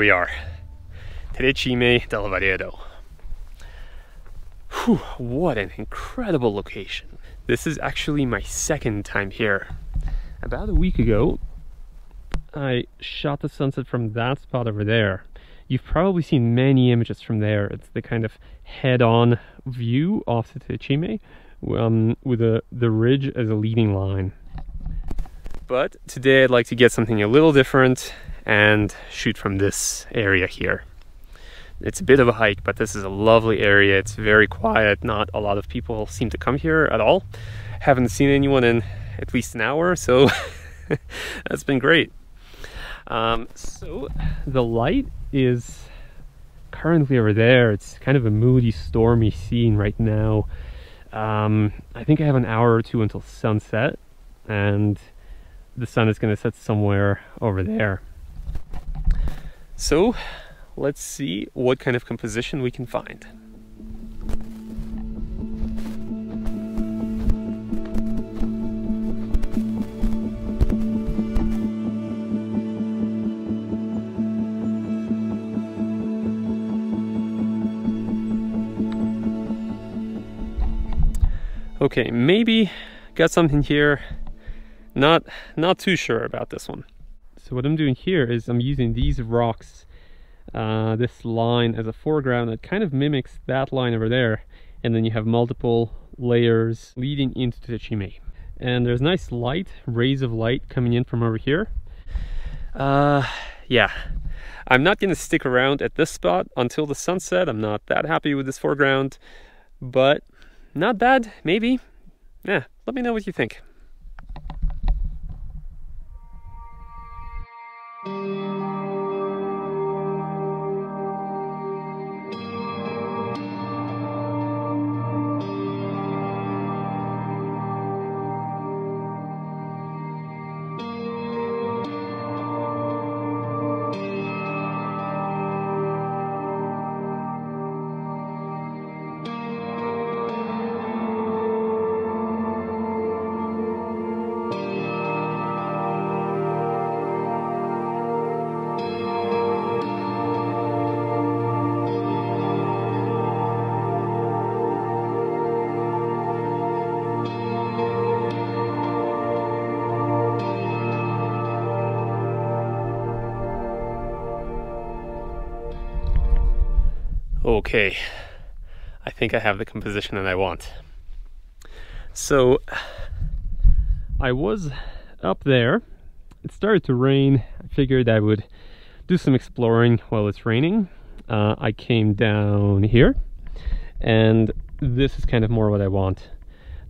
Tre Cime di Lavaredo. Whew, what an incredible location. This is actually my second time here. About a week ago, I shot the sunset from that spot over there. You've probably seen many images from there. It's the kind of head-on view of the Trecime um, with a, the ridge as a leading line. But today I'd like to get something a little different and shoot from this area here. It's a bit of a hike, but this is a lovely area. It's very quiet. Not a lot of people seem to come here at all. Haven't seen anyone in at least an hour, so that's been great. Um, so the light is currently over there. It's kind of a moody, stormy scene right now. Um, I think I have an hour or two until sunset, and the sun is going to set somewhere over there. So let's see what kind of composition we can find. Okay, maybe got something here. Not not too sure about this one. So what I'm doing here is I'm using these rocks, uh, this line as a foreground that kind of mimics that line over there. And then you have multiple layers leading into the. And there's nice light, rays of light coming in from over here. Uh, yeah, I'm not gonna stick around at this spot until the sunset. I'm not that happy with this foreground, but not bad, maybe. Yeah, let me know what you think. thank you Okay, I think I have the composition that I want. So, I was up there. It started to rain. I figured I would do some exploring while it's raining. Uh, I came down here, and this is kind of more what I want.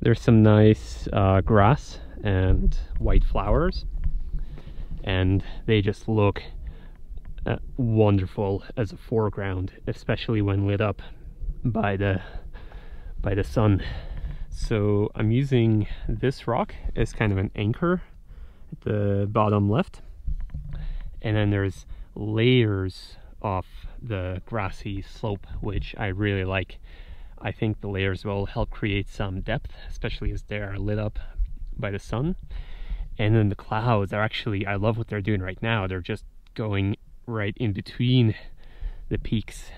There's some nice uh, grass and white flowers, and they just look uh, wonderful as a foreground, especially when lit up by the by the sun. So I'm using this rock as kind of an anchor at the bottom left. And then there's layers of the grassy slope, which I really like. I think the layers will help create some depth, especially as they are lit up by the sun. And then the clouds are actually, I love what they're doing right now. They're just going right in between the peaks.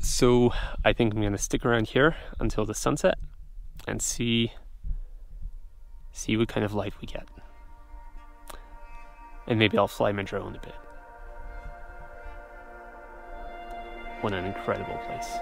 So I think I'm gonna stick around here until the sunset and see see what kind of light we get. And maybe I'll fly my drone a bit. What an incredible place.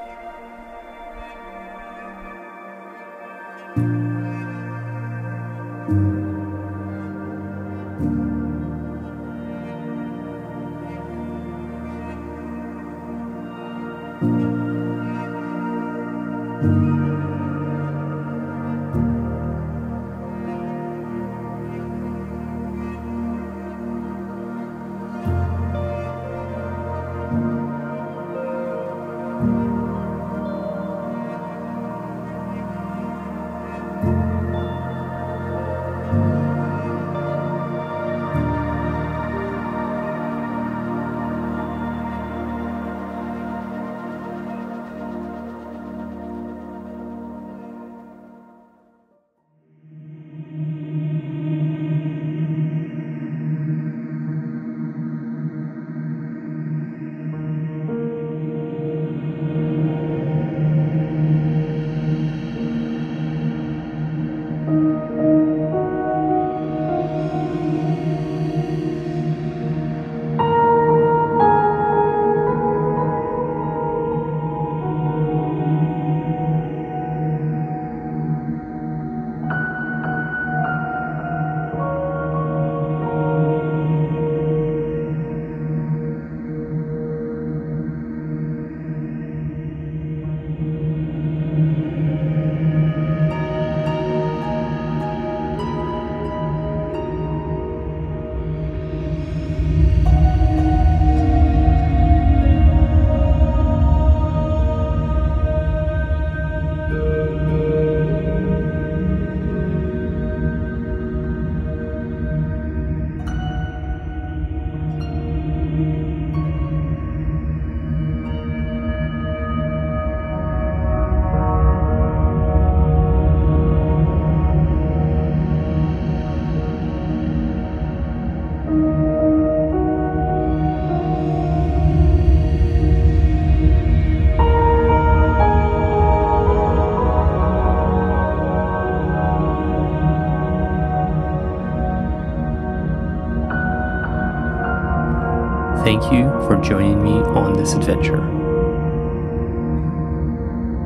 Thank you for joining me on this adventure.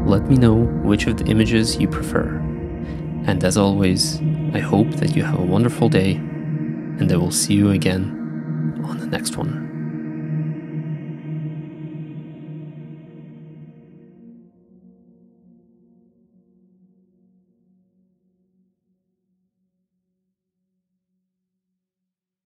Let me know which of the images you prefer. And as always, I hope that you have a wonderful day, and I will see you again on the next one.